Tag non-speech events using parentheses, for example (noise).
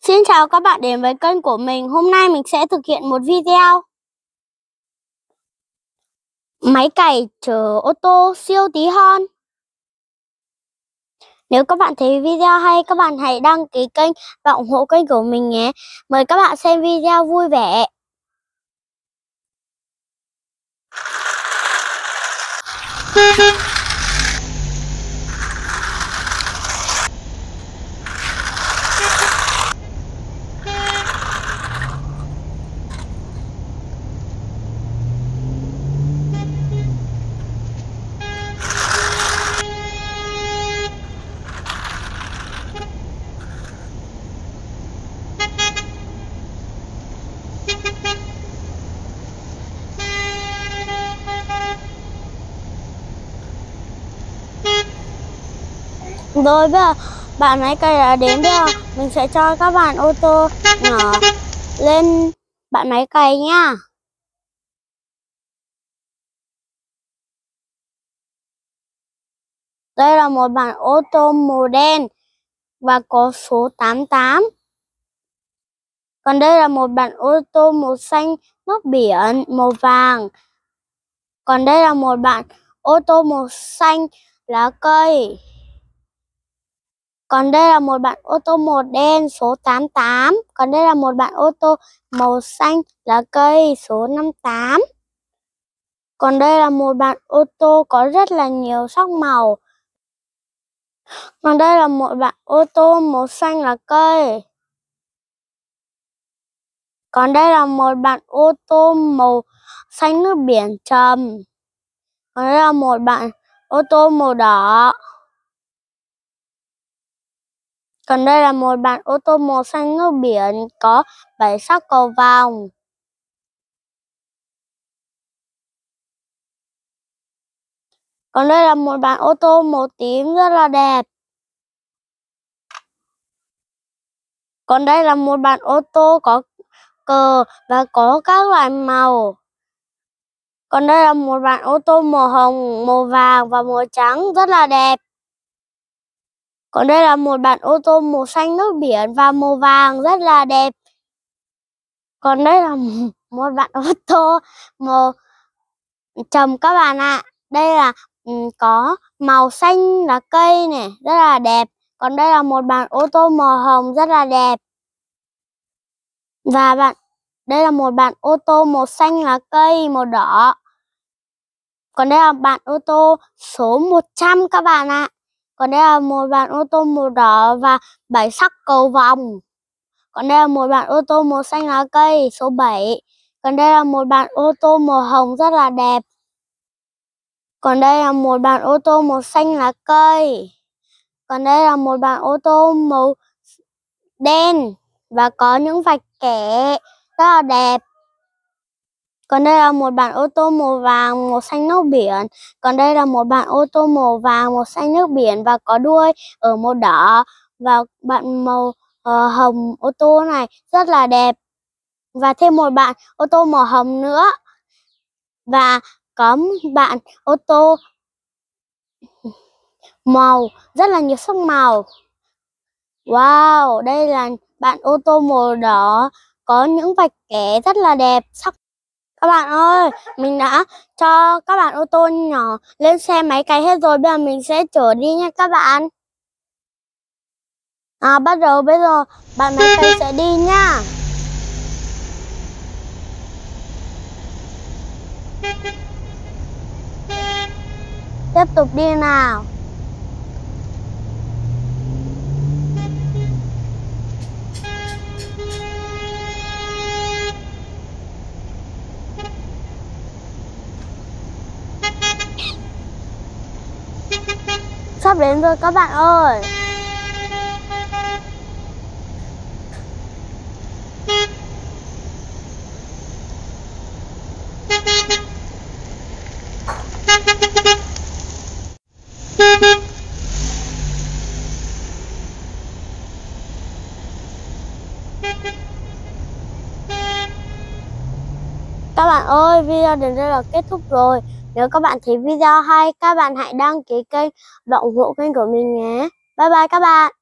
Xin chào các bạn đến với kênh của mình. Hôm nay mình sẽ thực hiện một video Máy cày chở ô tô siêu tí hon Nếu các bạn thấy video hay, các bạn hãy đăng ký kênh và ủng hộ kênh của mình nhé. Mời các bạn xem video vui vẻ. Đối bây giờ, bạn máy cày đến bây giờ mình sẽ cho các bạn ô tô nhỏ lên bạn máy cày nha. Đây là một bản ô tô màu đen và có số 88. Còn đây là một bản ô tô màu xanh nước biển, màu vàng. Còn đây là một bản ô tô màu xanh, lá cây. Còn đây là một bạn ô tô màu đen số 88. Còn đây là một bạn ô tô màu xanh lá cây số 58. Còn đây là một bạn ô tô có rất là nhiều sắc màu. Còn đây là một bạn ô tô màu xanh lá cây. Còn đây là một bạn ô tô màu xanh nước biển trầm. Còn đây là một bạn ô tô màu đỏ. Còn đây là một bạn ô tô màu xanh nước biển có bảy sắc cầu vòng. Còn đây là một bạn ô tô màu tím rất là đẹp. Còn đây là một bạn ô tô có cờ và có các loại màu. Còn đây là một bạn ô tô màu hồng, màu vàng và màu trắng rất là đẹp. Còn đây là một bạn ô tô màu xanh nước biển và màu vàng rất là đẹp. Còn đây là (laughs) một bạn ô tô màu trầm các bạn ạ. À. Đây là có màu xanh là cây này, rất là đẹp. Còn đây là một bạn ô tô màu hồng rất là đẹp. Và bạn đây là một bạn ô tô màu xanh là cây, màu đỏ. Còn đây là bạn ô tô số 100 các bạn ạ. À. Còn đây là một bạn ô tô màu đỏ và bảy sắc cầu vòng. Còn đây là một bạn ô tô màu xanh lá cây, số 7. Còn đây là một bạn ô tô màu hồng rất là đẹp. Còn đây là một bạn ô tô màu xanh lá cây. Còn đây là một bạn ô tô màu đen và có những vạch kẻ rất là đẹp. Còn đây là một bạn ô tô màu vàng, màu xanh nước biển. Còn đây là một bạn ô tô màu vàng, màu xanh nước biển và có đuôi ở màu đỏ. Và bạn màu uh, hồng ô tô này rất là đẹp. Và thêm một bạn ô tô màu hồng nữa. Và có bạn ô tô màu rất là nhiều sắc màu. Wow, đây là bạn ô tô màu đỏ có những vạch kẻ rất là đẹp, sắc các bạn ơi, mình đã cho các bạn ô tô nhỏ lên xe máy cày hết rồi, bây giờ mình sẽ chở đi nha các bạn. À, bắt đầu bây giờ bạn máy cày sẽ đi nha. Tiếp tục đi nào. Sắp đến rồi các bạn ơi Các bạn ơi, video đến đây là kết thúc rồi. Nếu các bạn thấy video hay, các bạn hãy đăng ký kênh và ủng hộ kênh của mình nhé. Bye bye các bạn.